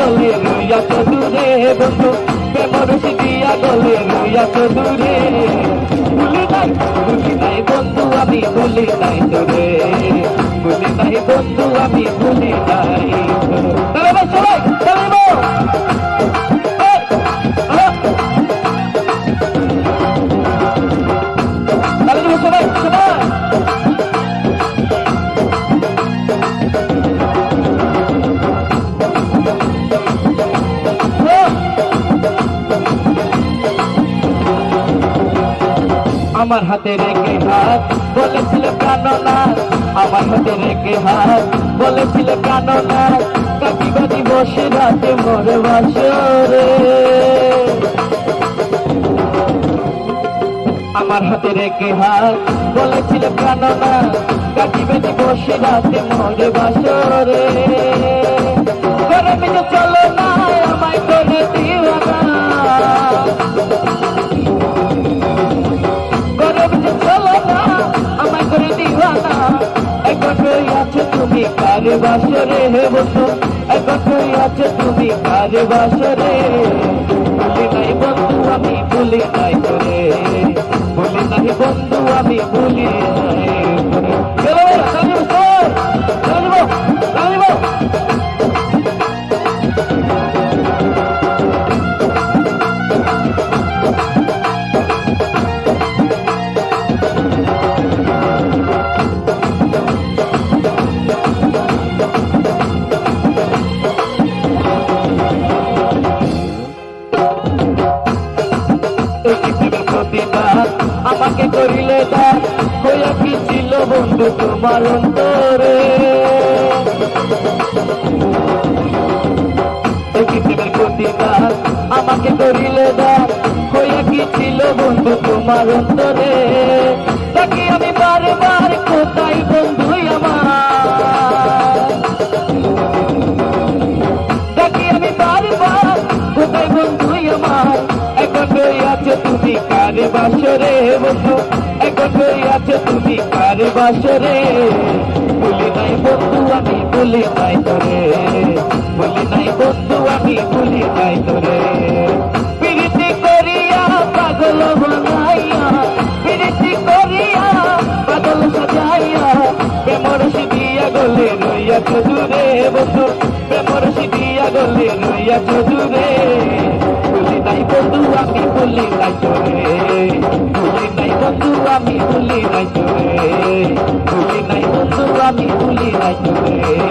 গলে রইয়াছ দূরে বন্ধু প্রেমরসি দিয়া গলে রইয়াছ দূরে ভুলি নাই ভুলি নাই বন্ধু, আমি ভুলি নাই আমার হাতে রেখে হাত, বলেছিল কাননা আমার হাতে রেখে হাত, বলেছিল কাননা কাকি বাজি বসে রাতে মরে বাসরে। আমার হাতে রেখে হাত, বলেছিল কাননা কাকি বাজি বসে রাতে মরে বাসরে। করে মিলে চলো না আমায় কারে বাসরে হে বন্ধু একই আছে তুমি কারে বাসরে বলি নাই বন্ধু, আমি ভুলি নাই করে বলি নাই বন্ধু, আমি ভুলি নাই। আমাকে করিলে দান। হইয়া কি ছিল বন্ধু তোমার অন্তরে। প্রতিদান আমাকে করিলে দান। হইয়া বন্ধু তোমার অন্তরে। বাসরে বন্ধু এখন আছে তুমি কারে বাসরে? বলি নাই বন্ধু, আমি বলি নাই তোরে। বলি নাই বন্ধু, আমি বলি নাই তোরে। প্রীতি করিয়া পাগল বানাইয়া, প্রীতি করিয়া পাগল সাজাইয়া, প্রেমর সিদিয়া গলে রইয়াছ দূরে বন্ধু, প্রেমর সিদিয়া গলে রইয়াছ দূরে। বন্ধু আমি বলি নাই তোরে বলি নাই বন্ধু আমি বলি নাই তোরে বলি নাই বন্ধু আমি বলি নাই তোরে